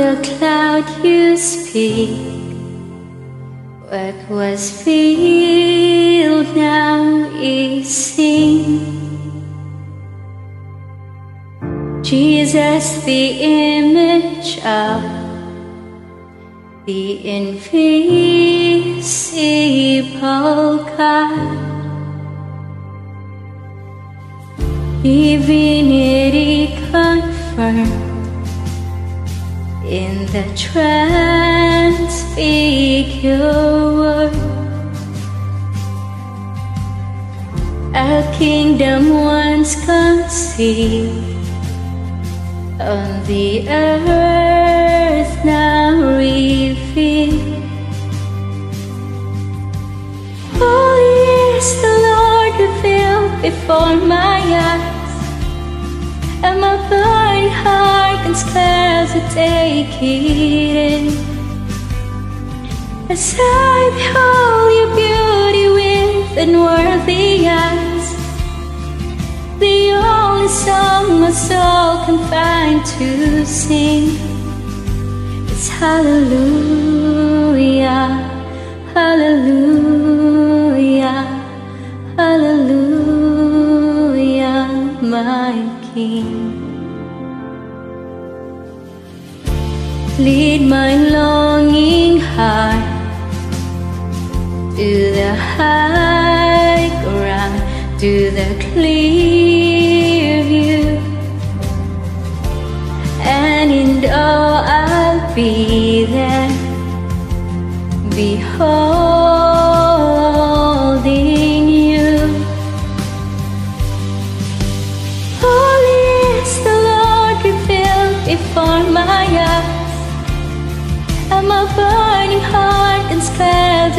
the cloud you speak. What was veiled now is seen. Jesus, the image of the invisible God. Divinity confirmed in the transfigured. A kingdom once conceived on the earth now revealed. Oh, Holy is the Lord revealed before my eyes, and my blind heart scarcely take it in. As I behold your beauty with unworthy eyes, the only song my soul can find to sing is Hallelujah, Hallelujah, Hallelujah, my King. Lead my longing heart to the high ground, to the clear view, and in awe I'll be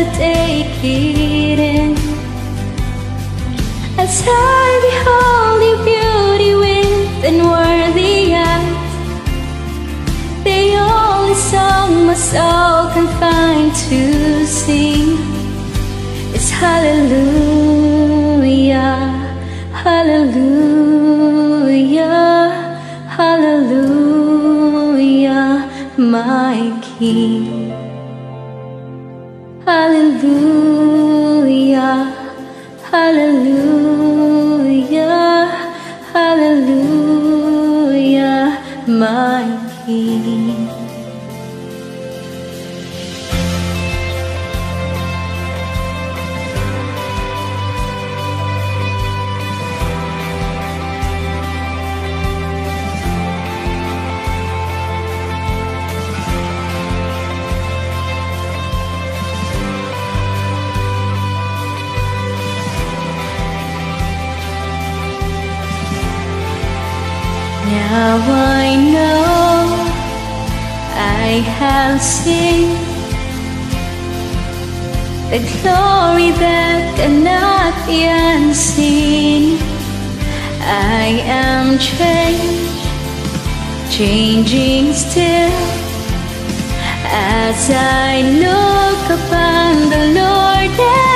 scarcely take it in. As I behold your beauty with unworthy eyes, the only song my soul can find to sing is Hallelujah, Hallelujah, Hallelujah, my King. Hallelujah, Hallelujah, Hallelujah, my King. Now I know I have seen the glory that cannot be unseen. I am changed, changing still as I look upon the Lord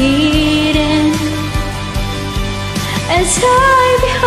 it. As behold